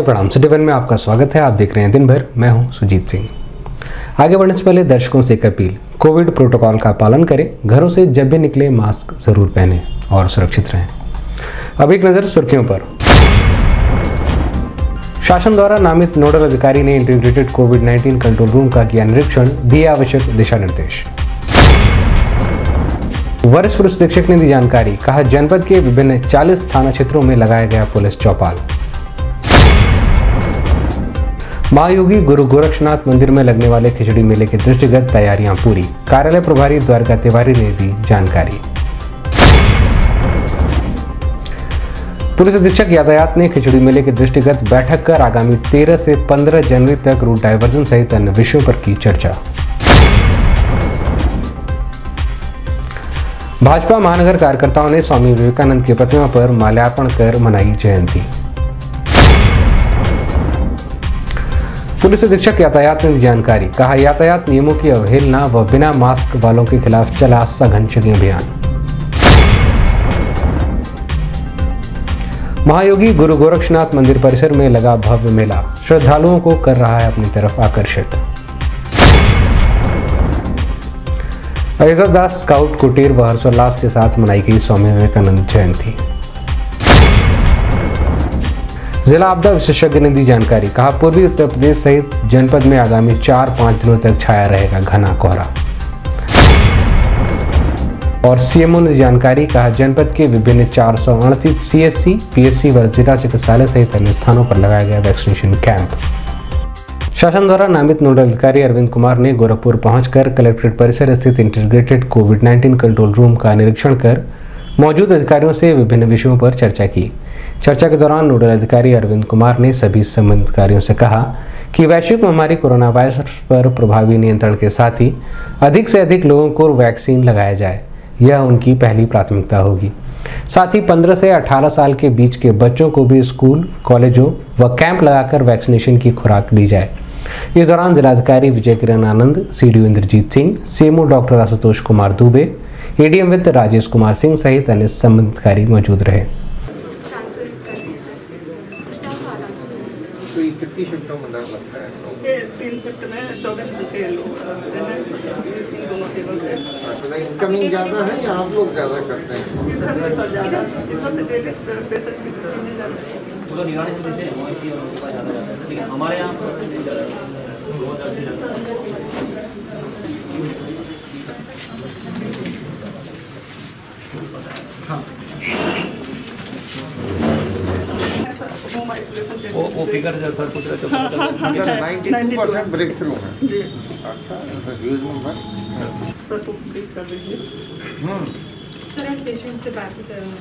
साई प्रणाम city one में आपका स्वागत है। आप देख रहे हैं दिन भर मैं हूँ सुजीत सिंह। आगे बढ़ने से पहले दर्शकों से एक अपील। कोविड प्रोटोकॉल का पालन करें। घरों से जब भी निकले, मास्क ज़रूर पहने और सुरक्षित रहें। अब एक नज़र सुर्खियों पर। शासन द्वारा नामित नोडल अधिकारी ने इंटीग्रेटेड कोविड 19 कंट्रोल रूम का किया निरीक्षण। दिए आवश्यक दिशा निर्देश। वरिष्ठ पुलिस अधीक्षक ने दी जानकारी। कहा, जनपद के विभिन्न 40 थाना क्षेत्रों में लगाया गया पुलिस चौपाल। महायोगी गुरु गोरक्षनाथ मंदिर में लगने वाले खिचड़ी मेले के दृष्टिगत तैयारियाँ पूरी। कार्यालय प्रभारी द्वारका तिवारी ने दी जानकारी। पुलिस अधीक्षक यातायात ने खिचड़ी मेले के दृष्टिगत बैठक कर आगामी 13 से 15 जनवरी तक रूट डायवर्जन सहित अन्य विषयों पर की चर्चा। भाजपा महानगर कार्यकर्ताओं ने स्वामी विवेकानंद की प्रतिमा पर माल्यार्पण कर मनाई जयंती। पुलिस अधीक्षक यातायात ने दी जानकारी। कहा, यातायात नियमों की अवहेलना व बिना मास्क वालों के खिलाफ चला सघन चेकिंग अभियान। महायोगी गुरु गोरक्षनाथ मंदिर परिसर में लगा भव्य मेला। श्रद्धालुओं को कर रहा है अपनी तरफ़ आकर्षित। दास स्काउट कुटीर व हर्षोल्लास के साथ मनाई गई स्वामी विवेकानंद जयंती। जिला आपदा विशेषज्ञ ने दी जानकारी। कहा, पूर्वी उत्तर प्रदेश सहित जनपद में आगामी चार पाँच दिनों तक छाया रहेगा घना कोहरा। और सीएमओ ने जानकारी, कहा, जनपद के विभिन्न चार सौ अड़तीस C S C P S C व जिला चिकित्सालय सहित अन्य स्थानों पर लगाया गया वैक्सीनेशन कैंप। शासन द्वारा नामित नोडल अधिकारी अरविंद कुमार ने गोरखपुर पहुंचकर कलेक्ट्रेट परिसर स्थित इंटीग्रेटेड कोविड 19 कंट्रोल रूम का निरीक्षण कर मौजूद अधिकारियों से विभिन्न विषयों पर चर्चा की। चर्चा के दौरान नोडल अधिकारी अरविंद कुमार ने सभी संबंधित अधिकारियों से कहा कि वैश्विक महामारी कोरोना वायरस पर प्रभावी नियंत्रण के साथ ही अधिक से अधिक लोगों को वैक्सीन लगाया जाए। यह उनकी पहली प्राथमिकता होगी। साथ ही 15 से 18 साल के बीच के बच्चों को भी स्कूल, कॉलेजों व कैंप लगाकर वैक्सीनेशन की खुराक दी जाए। इस दौरान जिलाधिकारी Vijay Kiran Anand CDO Indrajit Singh, CMO doctor Ashutosh Kumar Dubey ADM वित्त राजेश कुमार सिंह सहित अन्य संबंधित अधिकारी मौजूद रहे। शिफ्टों में डर लगता है? तीन शिफ्ट में चौबीस घंटे हैं दोनों टेबल मतलब इनकमिंग ज़्यादा है या आप लोग ज़्यादा करते हैं? इधर से सर ज़्यादा इधर से डेली पेशेंट की स्क्रीन में जाते तो निगरानी से देते हैं। लेकिन हमारे यहाँ बहुत जल्दी जाता है होम आइसोलेशन वो वो फिगर जो सर कुछ रहे हाँ, हाँ, हाँ। Ninety two percent breakthrough है। जी। अच्छा नंबर सर को ब्रीफ कर दीजिए। सर हम पेशेंट से बात कर रहे हैं।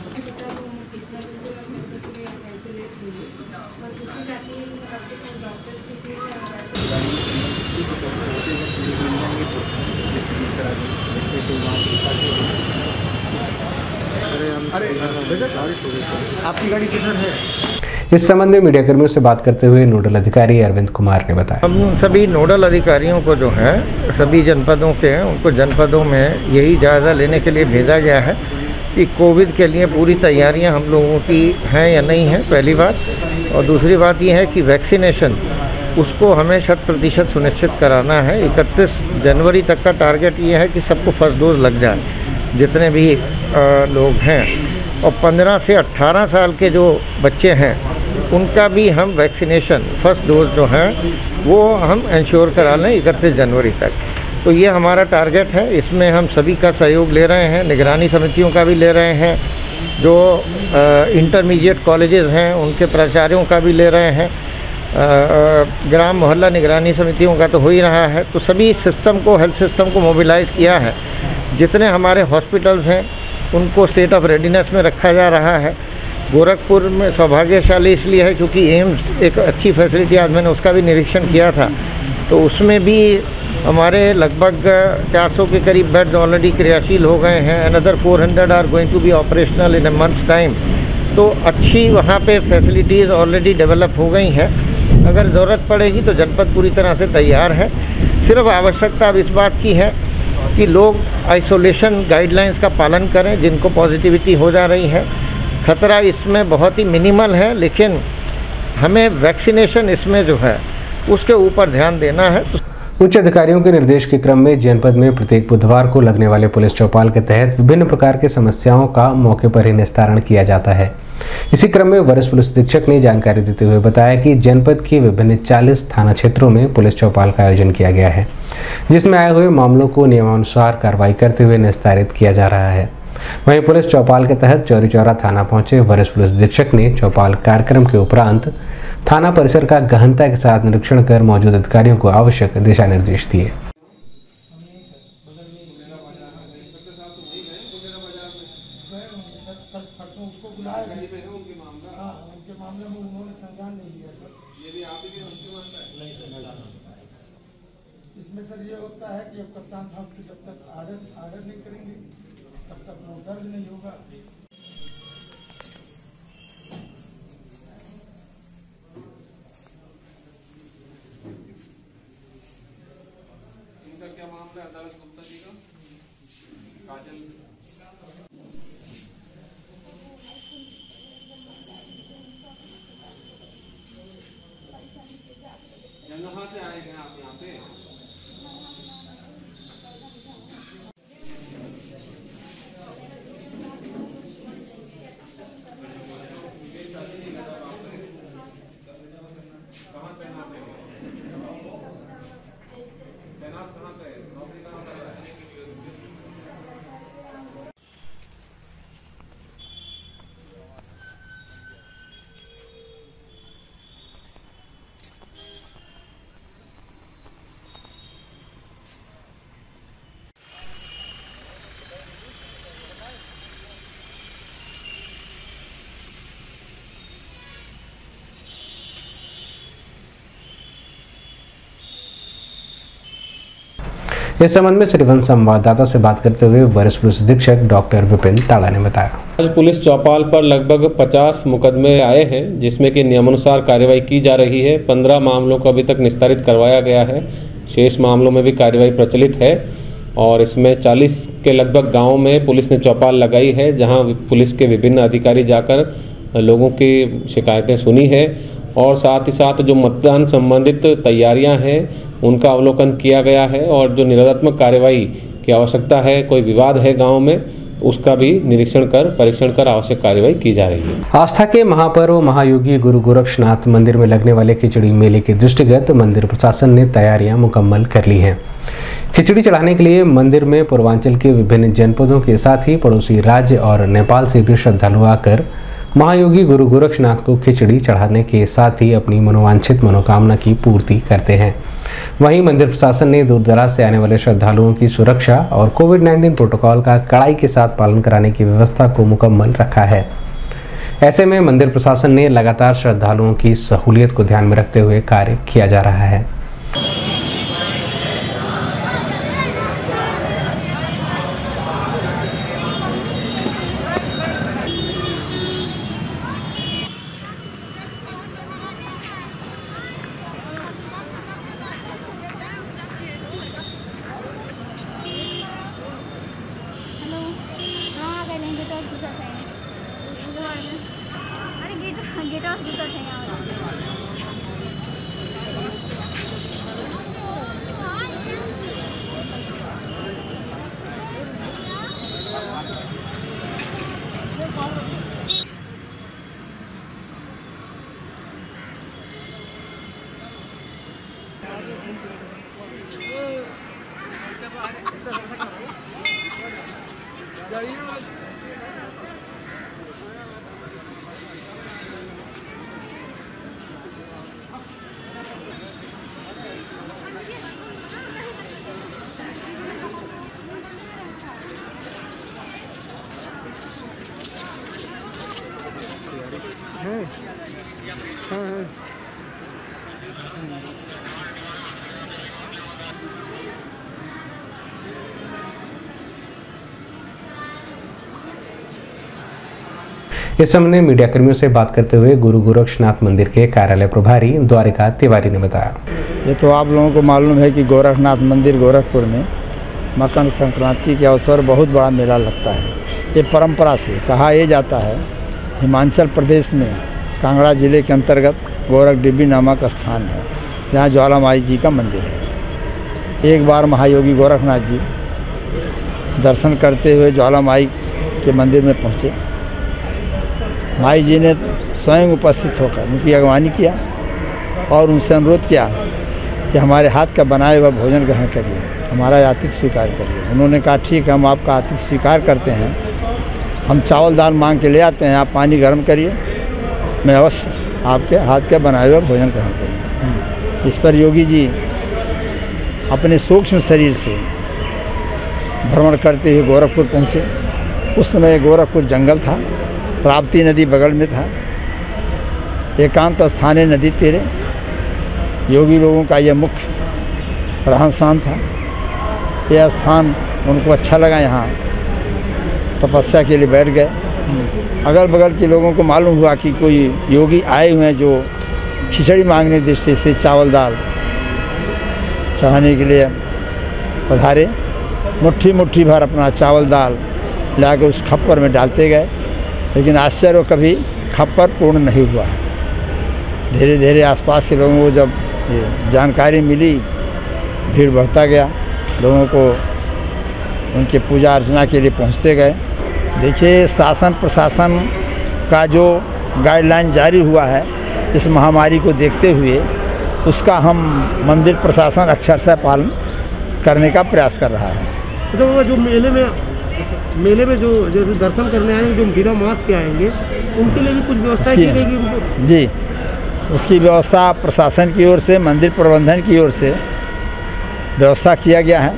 बेटा है अरे आपकी गाड़ी किधर है? इस संबंध में मीडिया कर्मियों से बात करते हुए नोडल अधिकारी अरविंद कुमार ने बताया। हम सभी नोडल अधिकारियों को जो है सभी जनपदों के हैं उनको जनपदों में यही जायज़ा लेने के लिए भेजा गया है कि कोविड के लिए पूरी तैयारियाँ हम लोगों की हैं या नहीं हैं पहली बात। और दूसरी बात ये है कि वैक्सीनेशन उसको हमें शत प्रतिशत सुनिश्चित कराना है। इकतीस जनवरी तक का टारगेट ये है कि सबको फ़र्स्ट डोज लग जाए जितने भी अ, लोग हैं। और 15 से 18 साल के जो बच्चे हैं उनका भी हम वैक्सीनेशन फ़र्स्ट डोज जो है, वो हम इंश्योर करा लें इकतीस जनवरी तक। तो ये हमारा टारगेट है, इसमें हम सभी का सहयोग ले रहे हैं, निगरानी समितियों का भी ले रहे हैं, जो इंटरमीडिएट कॉलेजेस हैं, उनके प्राचार्यों का भी ले रहे हैं। ग्राम मोहल्ला निगरानी समितियों का तो हो ही रहा है। तो सभी सिस्टम को हेल्थ सिस्टम को मोबिलाइज़ किया है। जितने हमारे हॉस्पिटल्स हैं, उनको स्टेट ऑफ़ रेडीनेस में रखा जा रहा है। गोरखपुर में सौभाग्यशाली इसलिए है क्योंकि एम्स एक अच्छी फैसिलिटी, आज मैंने उसका भी निरीक्षण किया था। तो उसमें भी हमारे लगभग 400 के करीब बेड्स ऑलरेडी क्रियाशील हो गए हैं। Another 400 are going to be operational in a months time तो अच्छी वहाँ पे फैसिलिटीज़ ऑलरेडी डेवलप हो गई हैं। अगर ज़रूरत पड़ेगी तो जनपद पूरी तरह से तैयार है। सिर्फ़ आवश्यकता अब इस बात की है कि लोग आइसोलेशन गाइडलाइंस का पालन करें, जिनको पॉजिटिविटी हो जा रही है। खतरा इसमें बहुत ही मिनिमल है, लेकिन हमें वैक्सीनेशन इसमें जो है, उसके ऊपर ध्यान देना है। उच्च अधिकारियों के निर्देश के क्रम में जनपद में प्रत्येक बुधवार को लगने वाले पुलिस चौपाल के तहत विभिन्न प्रकार की समस्याओं का मौके पर ही निस्तारण किया जाता है। इसी क्रम में वरिष्ठ पुलिस अधीक्षक ने जानकारी देते हुए बताया कि जनपद के विभिन्न 40 थाना क्षेत्रों में पुलिस चौपाल का आयोजन किया गया है, जिसमें आए हुए मामलों को नियमानुसार कार्रवाई करते हुए निस्तारित किया जा रहा है। वहीं पुलिस चौपाल के तहत चौरी चौरा थाना पहुँचे। वरिष्ठ पुलिस अधीक्षक ने चौपाल कार्यक्रम के उपरांत थाना परिसर का गहनता के साथ निरीक्षण कर मौजूद अधिकारियों को आवश्यक दिशा निर्देश दिए। इसमें सर ये होता है कि कप्तान साहब की जब तक आर्डर आर्डर नहीं करेंगे। तब तक वो दर्ज नहीं होगा। इस संबंध में श्रीवन संवाददाता से बात करते हुए वरिष्ठ पुलिस अधीक्षक डॉक्टर विपिन ताड़ा ने बताया। आज पुलिस चौपाल पर लगभग 50 मुकदमे आए हैं, जिसमें कि नियमानुसार कार्रवाई की जा रही है। 15 मामलों को अभी तक निस्तारित करवाया गया है। शेष मामलों में भी कार्रवाई प्रचलित है और इसमें 40 के लगभग गाँव में पुलिस ने चौपाल लगाई है, जहाँ पुलिस के विभिन्न अधिकारी जाकर लोगों की शिकायतें सुनी है। और साथ ही साथ जो मतदान संबंधित तैयारियाँ हैं उनका अवलोकन किया गया है और जो निरोधात्मक कार्यवाही की आवश्यकता है, कोई विवाद है गाँव में, उसका भी निरीक्षण कर, परीक्षण कर आवश्यक कार्यवाही की जा रही है। आस्था के महापर्व महायोगी गुरु गोरक्षनाथ मंदिर में लगने वाले खिचड़ी मेले के दृष्टिगत मंदिर प्रशासन ने तैयारियाँ मुकम्मल कर ली हैं। खिचड़ी चढ़ाने के लिए मंदिर में पूर्वांचल के विभिन्न जनपदों के साथ ही पड़ोसी राज्य और नेपाल से भी श्रद्धालु आकर महायोगी गुरु गोरक्षनाथ को खिचड़ी चढ़ाने के साथ ही अपनी मनोवांछित मनोकामना की पूर्ति करते हैं। वहीं मंदिर प्रशासन ने दूर दराज से आने वाले श्रद्धालुओं की सुरक्षा और कोविड 19 प्रोटोकॉल का कड़ाई के साथ पालन कराने की व्यवस्था को मुकम्मल रखा है। ऐसे में मंदिर प्रशासन ने लगातार श्रद्धालुओं की सहूलियत को ध्यान में रखते हुए कार्य किया जा रहा है। 야, 이러면 इस समय मीडिया कर्मियों से बात करते हुए गुरु गोरक्षनाथ मंदिर के कार्यालय प्रभारी द्वारिका तिवारी ने बताया। ये तो आप लोगों को मालूम है कि गोरखनाथ मंदिर गोरखपुर में मकर संक्रांति के अवसर बहुत बड़ा मेला लगता है। ये परंपरा से कहा यह जाता है, हिमाचल प्रदेश में कांगड़ा ज़िले के अंतर्गत गोरख डिब्बी नामक स्थान है, जहाँ ज्वाला माई जी का मंदिर है। एक बार महायोगी गोरखनाथ जी दर्शन करते हुए ज्वाला माई के मंदिर में पहुँचे। माई जी ने स्वयं उपस्थित होकर उनकी अगवानी किया और उनसे अनुरोध किया कि हमारे हाथ का बनाए हुआ भोजन ग्रहण करिए, हमारा आतिथ्य स्वीकार करिए। उन्होंने कहा, ठीक है, हम आपका आतिथ्य स्वीकार करते हैं। हम चावल दाल मांग के ले आते हैं, आप पानी गर्म करिए। मैं अवश्य आपके हाथ का बनाए हुआ भोजन ग्रहण करूँगा। इस पर योगी जी अपने सूक्ष्म शरीर से भ्रमण करते हुए गोरखपुर पहुँचे। उस समय गोरखपुर जंगल था। प्राप्ति नदी बगल में था। एकांत स्थानीय नदी तेरे। योगी लोगों का यह मुख्य रहन सहन था। यह स्थान उनको अच्छा लगा यहाँ। तपस्या के लिए बैठ गए। अगल बगल के लोगों को मालूम हुआ कि कोई योगी आए हुए हैं जो खिचड़ी मांगने दृष्टि से चावल दाल चढ़ाने के लिए पधारे। मुट्ठी मुट्ठी भर अपना चावल दाल लाकर उस खप्पर में डालते गए। लेकिन आश्चर्य कभी खप्पर पूर्ण नहीं हुआ। धीरे धीरे आसपास के लोगों को जब जानकारी मिली, भीड़ बढ़ता गया। लोगों को उनके पूजा अर्चना के लिए पहुँचते गए। देखिए, शासन प्रशासन का जो गाइडलाइन जारी हुआ है, इस महामारी को देखते हुए, उसका हम मंदिर प्रशासन अक्षरशः पालन करने का प्रयास कर रहा है। तो जो मेले में मेले में जो जैसे दर्शन करने आएँगे जो बिना मास्क के आएँगे उनके लिए भी कुछ व्यवस्था की जाएगी उनको? जी। उसकी व्यवस्था प्रशासन की ओर से मंदिर प्रबंधन की ओर से व्यवस्था किया गया है।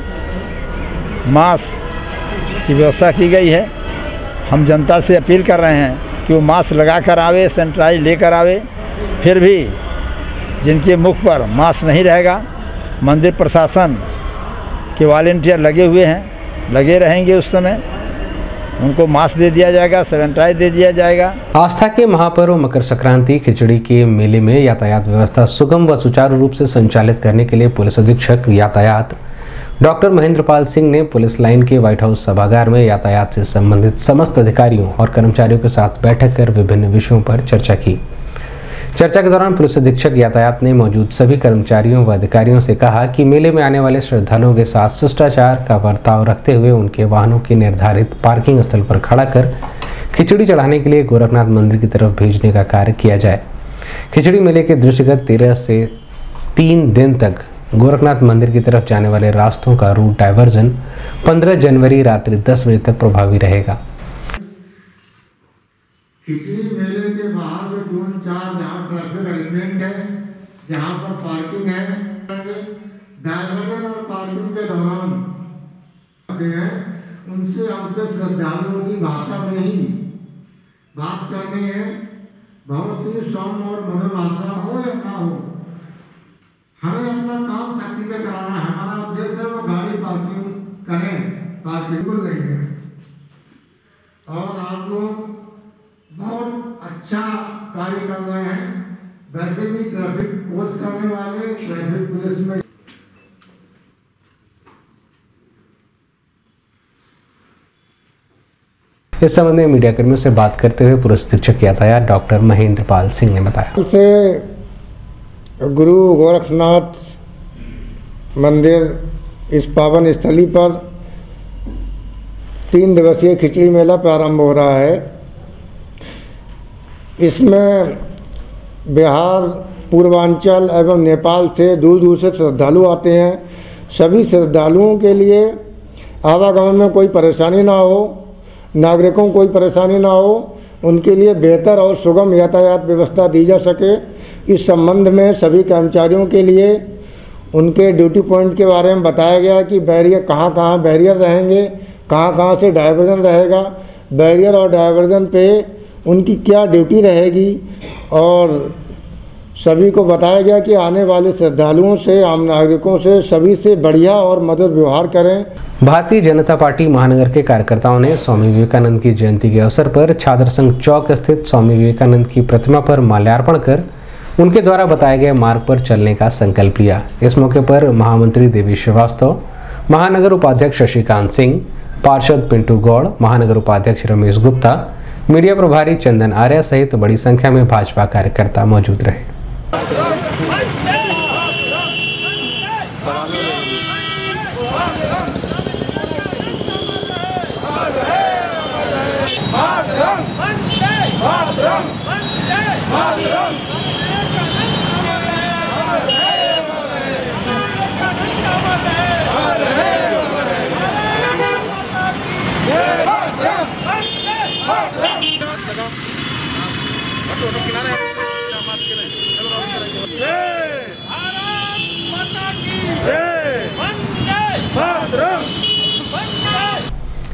मास्क की व्यवस्था की गई है। हम जनता से अपील कर रहे हैं कि वो मास्क लगा कर आवे सैनिटाइज लेकर आवे। फिर भी जिनके मुख पर मास्क नहीं रहेगा मंदिर प्रशासन के वॉलेंटियर लगे हुए हैं। लगे रहेंगे उस समय। उनको मास्क दे दिया जाएगा सैनिटाइज दे दिया जाएगा। आस्था के महापर्व, मकर संक्रांति, खिचड़ी के मेले में यातायात व्यवस्था सुगम व सुचारू रूप से संचालित करने के लिए पुलिस अधीक्षक यातायात। डॉक्टर महेंद्र पाल सिंह ने पुलिस लाइन के व्हाइट हाउस सभागार में यातायात से संबंधित समस्त अधिकारियों और कर्मचारियों के साथ बैठक कर विभिन्न विषयों पर चर्चा की। चर्चा के दौरान पुलिस अधीक्षक यातायात ने मौजूद सभी कर्मचारियों व अधिकारियों से कहा कि मेले में आने वाले श्रद्धालुओं के साथ शिष्टाचार का बर्ताव रखते हुए उनके वाहनों की निर्धारित पार्किंग स्थल पर खड़ा कर खिचड़ी चढ़ाने के लिए गोरखनाथ मंदिर की तरफ़ भेजने का कार्य किया जाए। खिचड़ी मेले के दृष्टिगत तेरह से तीन दिन तक गोरखनाथ मंदिर की तरफ़ जाने वाले रास्तों का रूट डाइवर्जन 15 जनवरी रात्रि 10 बजे तक प्रभावी रहेगा। खिचड़ी मेले के बाहर जो जोन चार जहाँ ट्रैफ़िक अरेंजमेंट है जहाँ पर पार्किंग है। और पार्किंग के दौरान उनसे हमसे श्रद्धालुओं की भाषा में ही बात करनी है। बहुत ही सौम्य और मधुर भाषा हो या ना हो, हमें अपना काम सख्ती से कराना है। हमारा उद्देश्य है वो गाड़ी पार्किंग करें। पार्किंग बिल्कुल नहीं है और आप लोग बहुत अच्छा कार्य कर रहे हैं। वैसे भी ट्रैफ़िक कोर्स करने वाले ट्रैफ़िक पुलिस में इस संबंध में मीडिया कर्मियों से बात करते हुए पुलिस अधीक्षक यातायात डॉक्टर महेंद्र पाल सिंह ने बताया। से गुरु गोरखनाथ मंदिर इस पावन स्थली पर तीन दिवसीय खिचड़ी मेला प्रारंभ हो रहा है। इसमें बिहार पूर्वांचल एवं नेपाल से दूर दूर से श्रद्धालु आते हैं। सभी श्रद्धालुओं के लिए आवागमन में कोई परेशानी ना हो, नागरिकों को कोई परेशानी ना हो, उनके लिए बेहतर और सुगम यातायात व्यवस्था दी जा सके। इस संबंध में सभी कर्मचारियों के लिए उनके ड्यूटी पॉइंट के बारे में बताया गया कि बैरियर कहाँ कहाँ बैरियर रहेंगे कहाँ कहाँ से डाइवर्जन रहेगा, बैरियर और डाइवर्जन पे उनकी क्या ड्यूटी रहेगी और सभी को बताया गया कि आने वाले श्रद्धालुओं से, आम नागरिकों से सभी से बढ़िया और मधुर व्यवहार करें। भारतीय जनता पार्टी महानगर के कार्यकर्ताओं ने स्वामी विवेकानंद की जयंती के अवसर पर छात्र संघ चौक स्थित स्वामी विवेकानंद की प्रतिमा पर माल्यार्पण कर उनके द्वारा बताए गए मार्ग पर चलने का संकल्प लिया। इस मौके पर महामंत्री देवी श्रीवास्तव, महानगर उपाध्यक्ष शशिकांत सिंह, पार्षद पिंटू गौड़, महानगर उपाध्यक्ष रमेश गुप्ता, मीडिया प्रभारी चंदन आर्य सहित बड़ी संख्या में भाजपा कार्यकर्ता मौजूद रहे। Vai, vai.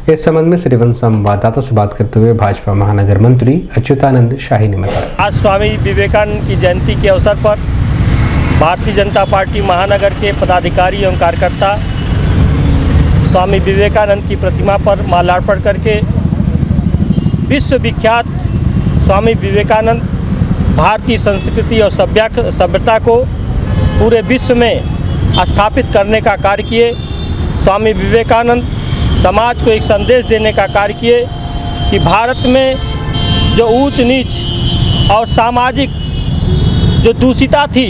इस संबंध में श्रीवन संवाददाता से बात करते हुए भाजपा महानगर मंत्री अच्युतानंद शाही ने बताया। आज स्वामी विवेकानंद की जयंती के अवसर पर भारतीय जनता पार्टी महानगर के पदाधिकारी एवं कार्यकर्ता स्वामी विवेकानंद की प्रतिमा पर माल्यार्पण करके विश्व विख्यात स्वामी विवेकानंद भारतीय संस्कृति और सभ्या सभ्यता को पूरे विश्व में स्थापित करने का कार्य किए स्वामी विवेकानंद समाज को एक संदेश देने का कार्य किए कि भारत में जो ऊंच नीच और सामाजिक जो दूषिता थी,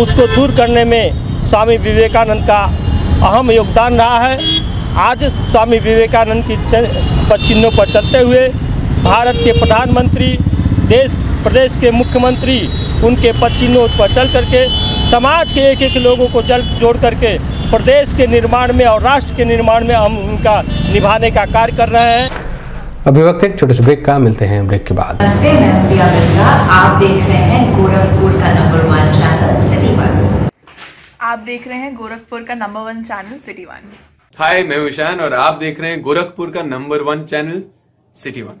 उसको दूर करने में स्वामी विवेकानंद का अहम योगदान रहा है। आज स्वामी विवेकानंद की चिन्हों पर चलते हुए भारत के प्रधानमंत्री, देश, प्रदेश के मुख्यमंत्री, उनके पचिन्हों पर चल करके समाज के एक एक लोगों को जल, जोड़ करके प्रदेश के निर्माण में और राष्ट्र के निर्माण में हम उनका निभाने का कार्य कर रहे हैं। अभी वक्त एक छोटे से ब्रेक का मिलते हैं ब्रेक के बाद। नमस्ते मैं प्रिया मिर्ज़ा। आप देख रहे हैं गोरखपुर का number one channel City One आप देख रहे हैं गोरखपुर का number one channel City One hi मैं ईशान और आप देख रहे हैं गोरखपुर का number one channel City One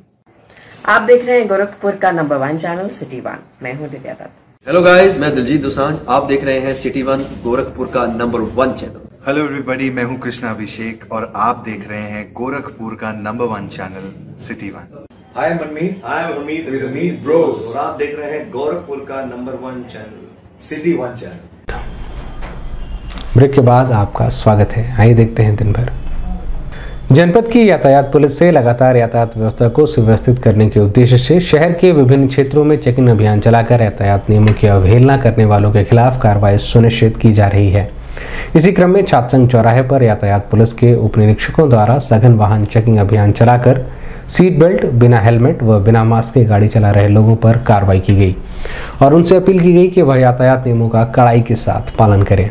आप देख रहे हैं गोरखपुर का number one channel City One मैं हूँ दिव्या दत्त। हेलो गाइस मैं दिलजीत दोसांझ आप देख रहे हैं सिटी वन गोरखपुर का number one channel hello everybody मैं हूँ कृष्णा अभिषेक और आप देख रहे हैं गोरखपुर का number one channel City One hi Manmeet hi Manmeet with Amit bros और आप देख रहे हैं गोरखपुर का number one channel City One channel break के बाद आपका स्वागत है। आइए देखते हैं दिन भर। जनपद की यातायात पुलिस से लगातार यातायात व्यवस्था को सुव्यवस्थित करने के उद्देश्य से शहर के विभिन्न क्षेत्रों में चेकिंग अभियान चलाकर यातायात नियमों की अवहेलना करने वालों के खिलाफ कार्रवाई सुनिश्चित की जा रही है। इसी क्रम में छात्रसंघ चौराहे पर यातायात पुलिस के उप निरीक्षकों द्वारा सघन वाहन चेकिंग अभियान चलाकर सीट बेल्ट, बिना हेलमेट व बिना मास्क के गाड़ी चला रहे लोगों पर कार्रवाई की गई और उनसे अपील की गई कि वह यातायात नियमों का कड़ाई के साथ पालन करें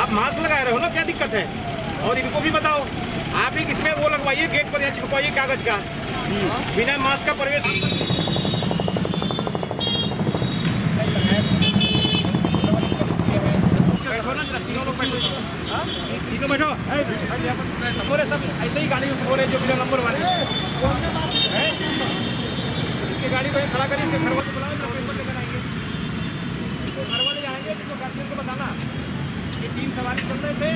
आप मास्क लगाए रहे हो ना क्या दिक्कत है और इनको भी बताओ आप ही इसमें वो लगवाइए गेट पर या चिपकवाइए कागज़ का बिना मास्क का प्रवेश बैठो ना जरा, तीनों लोग बैठो हाँ? तीनों बैठो ऐ, बोले सब ऐसे ही गाड़ी हो रहे जो बिना नंबर वाले हैं? इसके गाड़ी को खड़ा करिए इसके घर वाले बुलाओ जरा पेपर लेकर आएँगे तो घर वाले आएँगे तो गार्जियन को बताना ये तीन सवारी चल रहे थे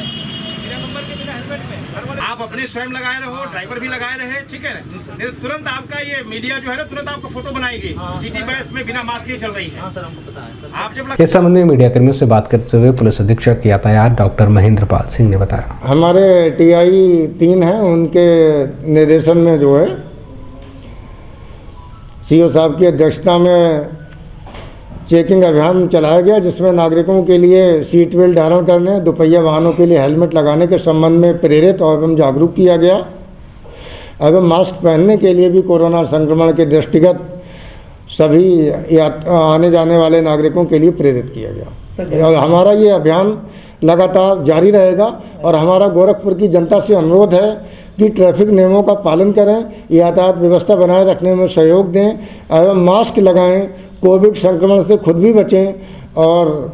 बिना नंबर के बिना हेलमेट में घर अपने स्वयं लगाए रहो ड्राइवर भी लगाए रहे ठीक है नहीं तो तुरंत आपका ये मीडिया जो है ना तुरंत आपको फ़ोटो बनाएगी। सिटी बस में बिना मास्क ही चल रही है। आप जब इस संबंध में मीडिया कर्मियों से बात करते हुए पुलिस अधीक्षक यातायात डॉक्टर महेंद्र पाल सिंह ने बताया। हमारे टीआई तीन है उनके निर्देशन में जो है सीओ साहब की अध्यक्षता में चेकिंग अभियान चलाया गया जिसमें नागरिकों के लिए सीट बेल्ट धारण करने दोपहिया वाहनों के लिए हेलमेट लगाने के संबंध में प्रेरित और एवं जागरूक किया गया एवं मास्क पहनने के लिए भी कोरोना संक्रमण के दृष्टिगत सभी या आने जाने वाले नागरिकों के लिए प्रेरित किया गया। और हमारा ये अभियान लगातार जारी रहेगा और हमारा गोरखपुर की जनता से अनुरोध है कि ट्रैफ़िक नियमों का पालन करें यातायात व्यवस्था बनाए रखने में सहयोग दें एवं मास्क लगाएँ कोविड संक्रमण से खुद भी बचें और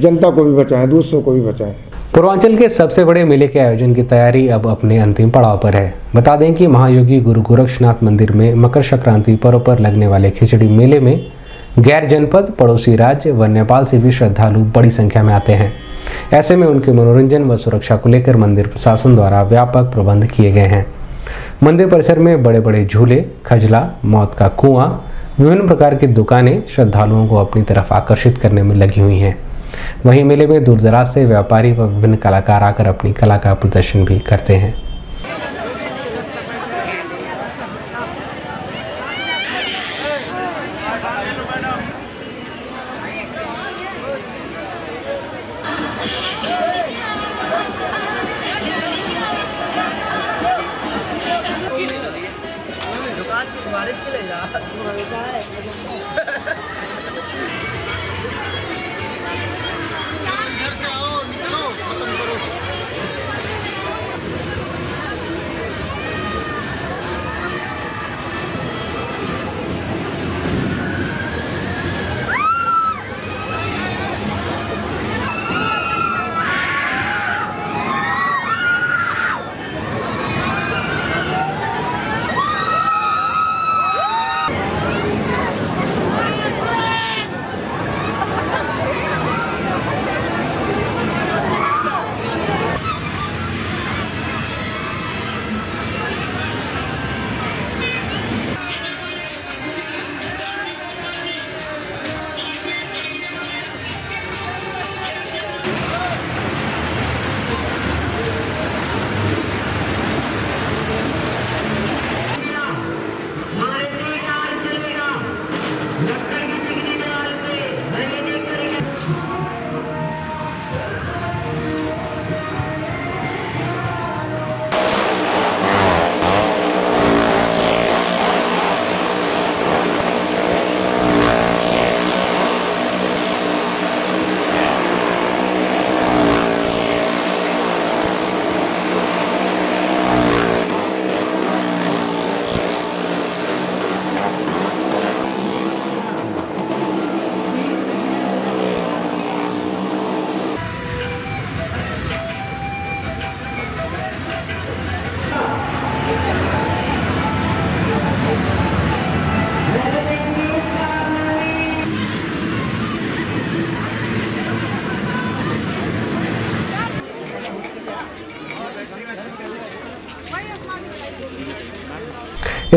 जनता को भी बचाएँ, दूसरों को भी बचाएँ। पूर्वांचल के सबसे बड़े मेले के आयोजन की तैयारी अब अपने अंतिम पड़ाव पर है। बता दें कि महायोगी गुरु गोरक्षनाथ मंदिर में मकर संक्रांति पर्व पर लगने वाले खिचड़ी मेले में गैर जनपद, पड़ोसी राज्य व नेपाल से भी श्रद्धालु बड़ी संख्या में आते हैं। ऐसे में उनके मनोरंजन व सुरक्षा को लेकर मंदिर प्रशासन द्वारा व्यापक प्रबंध किए गए हैं। मंदिर परिसर में बड़े बड़े झूले, खजला, मौत का कुआँ विभिन्न प्रकार की दुकानें श्रद्धालुओं को अपनी तरफ़ आकर्षित करने में लगी हुई हैं। वहीं मेले में दूर दराज से व्यापारी व विभिन्न कलाकार आकर अपनी कला का प्रदर्शन भी करते हैं।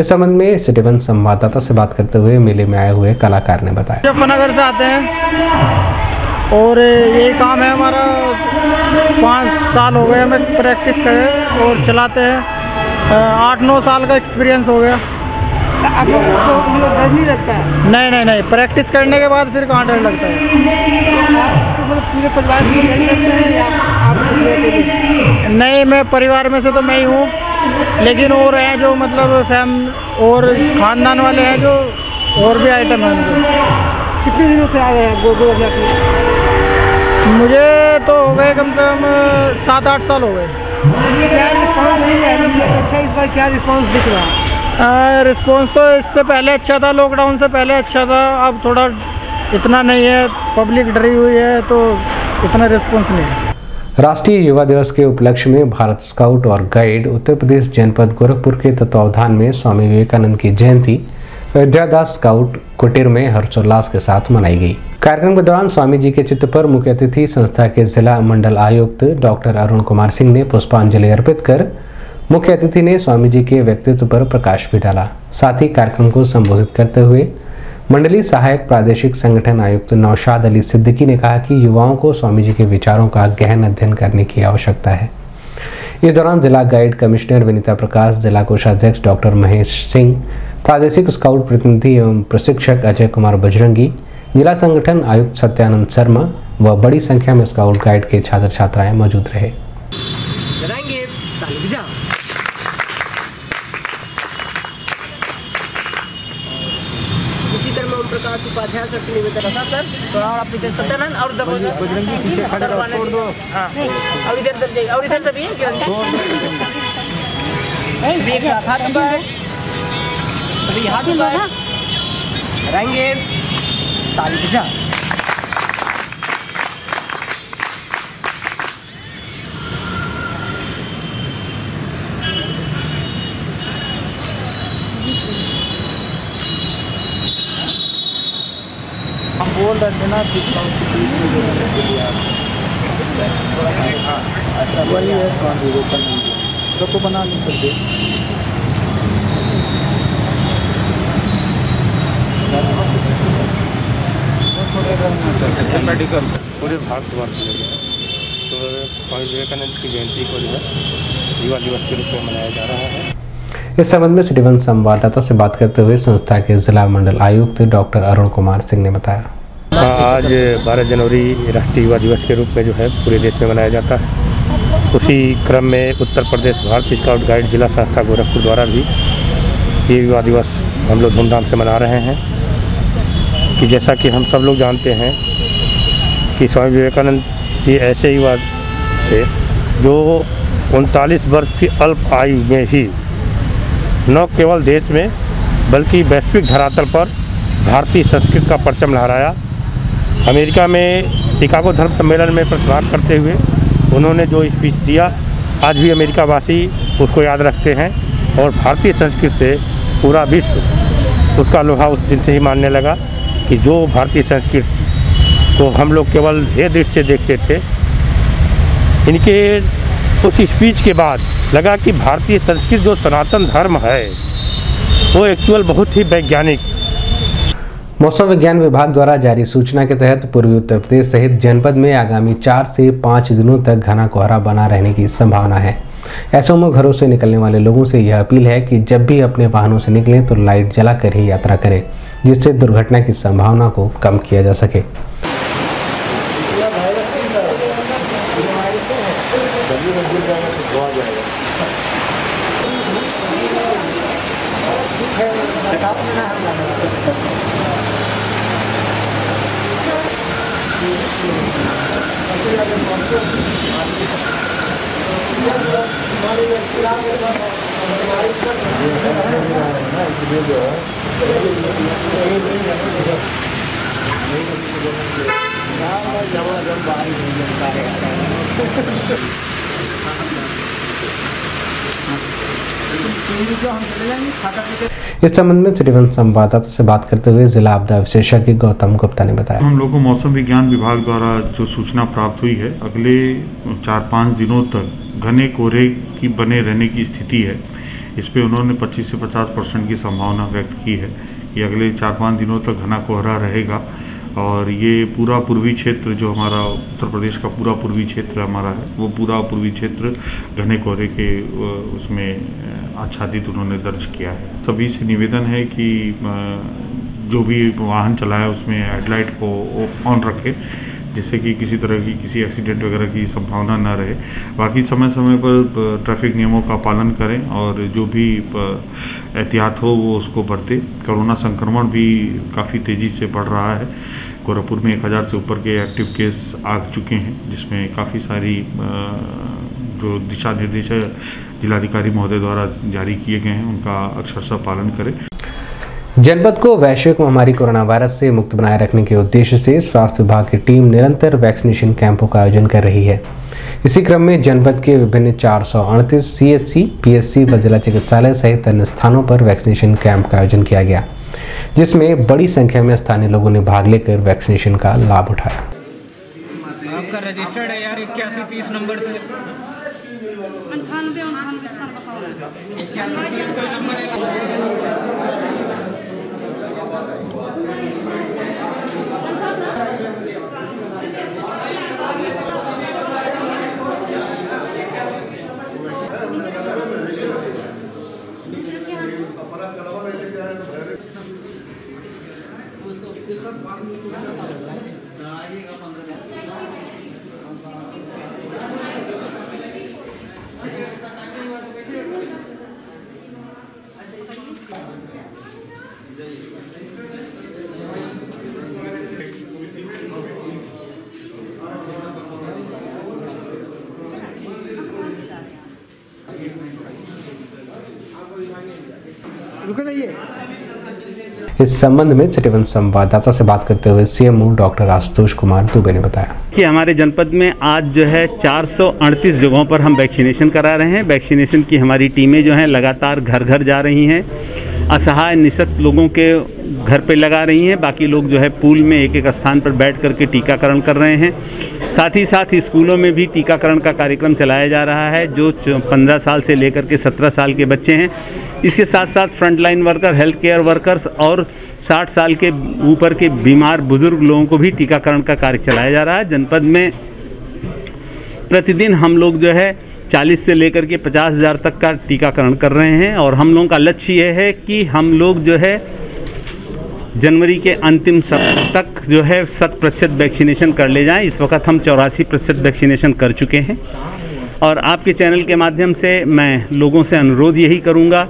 इस संबंध में सिटी वन संवाददाता से बात करते हुए मेले में आए हुए कलाकार ने बताया। मुजफ्फरनगर से आते हैं। और ये काम है हमारा, पाँच साल हो गए हमें प्रैक्टिस करे और चलाते हैं। आठ नौ साल का एक्सपीरियंस हो गया। डर नहीं लगता है नहीं नहीं नहीं प्रैक्टिस करने के बाद फिर कहाँ डर लगता है? पूरे परिवार? नहीं, मैं परिवार में से तो मैं ही हूँ। लेकिन और हैं जो मतलब फैम और ख़ानदान वाले हैं जो और भी आइटम हैं उनके। कितने दिनों से आ गए हैं मुझे तो हो गए कम से कम सात आठ साल हो गए। क्या अच्छा इस बार क्या रिस्पॉन्स दिख रहा है? रिस्पॉन्स तो इससे पहले अच्छा था लॉकडाउन से पहले अच्छा था। अब थोड़ा इतना नहीं है पब्लिक डरी हुई है तो इतना रिस्पॉन्स नहीं है। राष्ट्रीय युवा दिवस के उपलक्ष्य में भारत स्काउट और गाइड उत्तर प्रदेश जनपद गोरखपुर के तत्वावधान में स्वामी विवेकानंद की जयंती, अयोध्यादास स्काउट कुटीर में हर्षोल्लास के साथ मनाई गई। कार्यक्रम के दौरान स्वामी जी के चित्र पर मुख्य अतिथि संस्था के जिला मंडल आयुक्त डॉक्टर अरुण कुमार सिंह ने पुष्पांजलि अर्पित कर मुख्य अतिथि ने स्वामी जी के व्यक्तित्व पर प्रकाश भी डाला। साथ ही कार्यक्रम को संबोधित करते हुए मंडलीय सहायक प्रादेशिक संगठन आयुक्त नौशाद अली सिद्दीकी ने कहा कि युवाओं को स्वामी जी के विचारों का गहन अध्ययन करने की आवश्यकता है। इस दौरान जिला गाइड कमिश्नर विनीता प्रकाश, जिला कोषाध्यक्ष डॉक्टर महेश सिंह, प्रादेशिक स्काउट प्रतिनिधि एवं प्रशिक्षक अजय कुमार बजरंगी, जिला संगठन आयुक्त सत्यानंद शर्मा व बड़ी संख्या में स्काउट गाइड के छात्र छात्राएँ मौजूद रहे। उपाध्याय सर से सर थोड़ा और आप इधर सत्यानंद और दबो बजरंगी पीछे खड़े रहो छोड़ दो हाँ और इधर दब जाइए और इधर दबिए एक साथ हाथ दबाए अभी हाथ दबाए रहेंगे ताली बजा ऐसा वही है बना नहीं मेडिकल पूरे भारतवर्ष में तो स्वामी विवेकानंद की जयंती को जो है युवा दिवस के रूप में मनाया जा रहा है। इस संबंध में सिटीवन संवाददाता से बात करते हुए संस्था के जिला मंडल आयुक्त डॉक्टर अरुण कुमार सिंह ने बताया। आज 12 जनवरी राष्ट्रीय युवा दिवस के रूप में जो है पूरे देश में मनाया जाता है। उसी क्रम में उत्तर प्रदेश, भारतीय स्काउट गाइड जिला संस्था गोरखपुर द्वारा भी ये युवा दिवस हम लोग धूमधाम से मना रहे हैं कि जैसा कि हम सब लोग जानते हैं कि स्वामी विवेकानंद जी ऐसे युवा थे जो उनतालीस वर्ष की अल्प आयु में ही न केवल देश में बल्कि वैश्विक धरातल पर भारतीय संस्कृति का परचम लहराया। अमेरिका में शिकागो धर्म सम्मेलन में प्रतिभाग करते हुए उन्होंने जो स्पीच दिया, आज भी अमेरिका वासी उसको याद रखते हैं और भारतीय संस्कृति से पूरा विश्व उसका लोहा उस दिन से ही मानने लगा कि जो भारतीय संस्कृति को हम लोग केवल हे दृष्टि से देखते थे, इनके उस स्पीच के बाद लगा कि भारतीय संस्कृति जो सनातन धर्म है, वो एक्चुअल बहुत ही वैज्ञानिक मौसम विज्ञान विभाग द्वारा जारी सूचना के तहत पूर्वी उत्तर प्रदेश सहित जनपद में आगामी चार से पाँच दिनों तक घना कोहरा बना रहने की संभावना है। ऐसे में घरों से निकलने वाले लोगों से यह अपील है कि जब भी अपने वाहनों से निकलें तो लाइट जलाकर ही यात्रा करें, जिससे दुर्घटना की संभावना को कम किया जा सके। इस संबंध में सिटीवन संवाददाता से बात करते हुए जिला आपदा विशेषज्ञ गौतम गुप्ता ने बताया। हम लोग को मौसम विज्ञान विभाग द्वारा जो सूचना प्राप्त हुई है, अगले चार पाँच दिनों तक घने कोहरे की बने रहने की स्थिति है। इस पर उन्होंने 25 से 50 परसेंट की संभावना व्यक्त की है कि अगले चार पाँच दिनों तक घना कोहरा रहेगा और ये पूरा पूर्वी क्षेत्र जो हमारा उत्तर प्रदेश का पूरा पूर्वी क्षेत्र हमारा है, वो पूरा पूर्वी क्षेत्र घने कोहरे के उसमें आच्छादित उन्होंने दर्ज किया है। सभी से निवेदन है कि जो भी वाहन चलाए उसमें हेडलाइट को ऑन रखें। जिससे कि किसी तरह की किसी एक्सीडेंट वगैरह की संभावना ना रहे। बाकी समय समय पर ट्रैफ़िक नियमों का पालन करें और जो भी एहतियात हो, वो उसको बरतें। कोरोना संक्रमण भी काफ़ी तेज़ी से बढ़ रहा है। गोरखपुर में एक हज़ार से ऊपर के एक्टिव केस आ चुके हैं, जिसमें काफ़ी सारी जो दिशा निर्देश जिलाधिकारी महोदय द्वारा जारी किए गए हैं, उनका अक्षरशः पालन करें। जनपद को वैश्विक महामारी कोरोना वायरस से मुक्त बनाए रखने के उद्देश्य से स्वास्थ्य विभाग की टीम निरंतर वैक्सीनेशन कैंपों का आयोजन कर रही है। इसी क्रम में जनपद के विभिन्न चार सौ अड़तीस C H C P S C व जिला चिकित्सालय सहित अन्य स्थानों पर वैक्सीनेशन कैंप का आयोजन किया गया जिसमें बड़ी संख्या में स्थानीय लोगों ने भाग लेकर वैक्सीनेशन का लाभ उठाया। आपका रजिस्टर्ड है यार इक्यासी तीस नंबर से। अंठानवे अंठानवे सर बताओ। इक्यासी तीस कोई नंबर है? इस संबंध में सिटीवन संवाददाता से बात करते हुए सीएमओ डॉक्टर आशुतोष कुमार दुबे ने बताया। कि हमारे जनपद में आज जो है 438 जगहों पर हम वैक्सीनेशन करा रहे हैं। वैक्सीनेशन की हमारी टीमें जो हैं लगातार घर घर जा रही हैं। असहाय निशक्त लोगों के घर पे लगा रही हैं। बाकी लोग जो है पूल में एक एक स्थान पर बैठ करके टीकाकरण कर रहे हैं। साथ ही साथ स्कूलों में भी टीकाकरण का कार्यक्रम चलाया जा रहा है, जो पंद्रह साल से लेकर के सत्रह साल के बच्चे हैं। इसके साथ साथ frontline worker health care workers और 60 साल के ऊपर के बीमार बुज़ुर्ग लोगों को भी टीकाकरण का कार्य चलाया जा रहा है। जनपद में प्रतिदिन हम लोग जो है 40 से लेकर के पचास हज़ार तक का टीकाकरण कर रहे हैं और हम लोगों का लक्ष्य यह है कि हम लोग जो है जनवरी के अंतिम सप्ताह तक जो है शत प्रतिशत वैक्सीनेशन कर ले जाएँ। इस वक्त हम चौरासी प्रतिशत वैक्सीनेशन कर चुके हैं। और आपके चैनल के माध्यम से मैं लोगों से अनुरोध यही करूँगा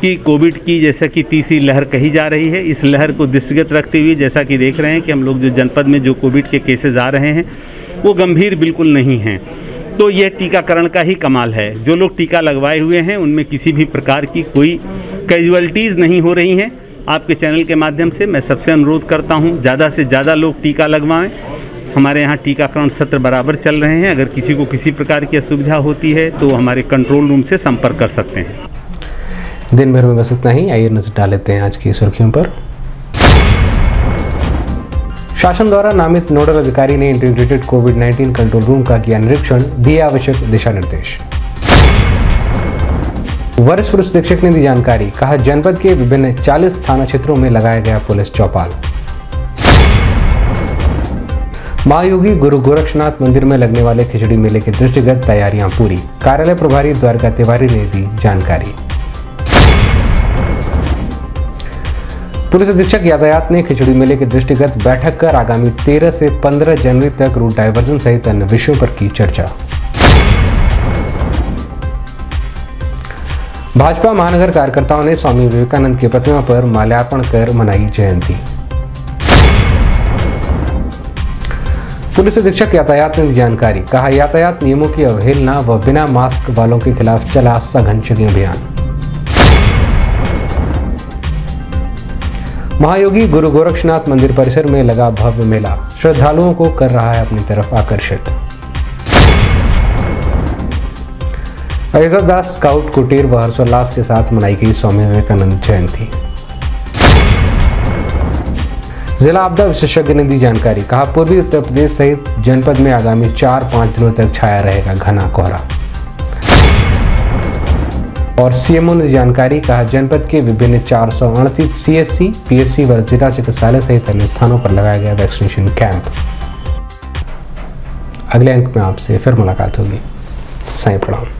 कि कोविड की जैसा कि तीसरी लहर कही जा रही है, इस लहर को दृष्टिगत रखते हुए, जैसा कि देख रहे हैं कि हम लोग जो जनपद में जो कोविड के केसेज आ रहे हैं, वो गंभीर बिल्कुल नहीं हैं। तो यह टीकाकरण का ही कमाल है। जो लोग टीका लगवाए हुए हैं, उनमें किसी भी प्रकार की कोई कैजुअलिटीज़ नहीं हो रही हैं। आपके चैनल के माध्यम से मैं सबसे अनुरोध करता हूँ, ज़्यादा से ज़्यादा लोग टीका लगवाएँ। हमारे यहाँ टीकाकरण सत्र बराबर चल रहे हैं। अगर किसी को किसी प्रकार की असुविधा होती है तो हमारे कंट्रोल रूम से संपर्क कर सकते हैं। दिन भर में बस इतना ही। आइए नज़र डाल लेते हैं आज की सुर्खियों पर। शासन द्वारा नामित नोडल अधिकारी ने इंटीग्रेटेड कोविड 19 कंट्रोल रूम का किया निरीक्षण। दिए आवश्यक दिशा निर्देश। वरिष्ठ पुलिस अधीक्षक ने दी जानकारी। कहा, जनपद के विभिन्न 40 थाना क्षेत्रों में लगाया गया पुलिस चौपाल। महायोगी गुरु गोरक्षनाथ मंदिर में लगने वाले खिचड़ी मेले के दृष्टिगत तैयारियाँ पूरी। कार्यालय प्रभारी द्वारका तिवारी ने दी जानकारी। पुलिस अधीक्षक यातायात ने खिचड़ी मेले के दृष्टिगत बैठक कर आगामी 13 से 15 जनवरी तक रूट डायवर्जन सहित अन्य विषयों पर की चर्चा। भाजपा महानगर कार्यकर्ताओं ने स्वामी विवेकानंद की प्रतिमा पर माल्यार्पण कर मनाई जयंती। पुलिस अधीक्षक यातायात ने दी जानकारी। कहा, यातायात नियमों की अवहेलना व बिना मास्क वालों के खिलाफ चला सघन चेकिंग अभियान। महायोगी गुरु गोरक्षनाथ मंदिर परिसर में लगा भव्य मेला। श्रद्धालुओं को कर रहा है अपनी तरफ़ आकर्षित। दास स्काउट कुटीर व हर्षोल्लास के साथ मनाई गई स्वामी विवेकानंद जयंती। जिला आपदा विशेषज्ञ ने दी जानकारी। कहा, पूर्वी उत्तर प्रदेश सहित जनपद में आगामी चार पाँच दिनों तक छाया रहेगा घना कोहरा। और सीएमओ ने जानकारी, कहा, जनपद के विभिन्न चार सौ अड़तीस C S C P S C व जिला चिकित्सालय सहित अन्य स्थानों पर लगाया गया वैक्सीनेशन कैंप। अगले अंक में आपसे फिर मुलाकात होगी। साई प्रणाम।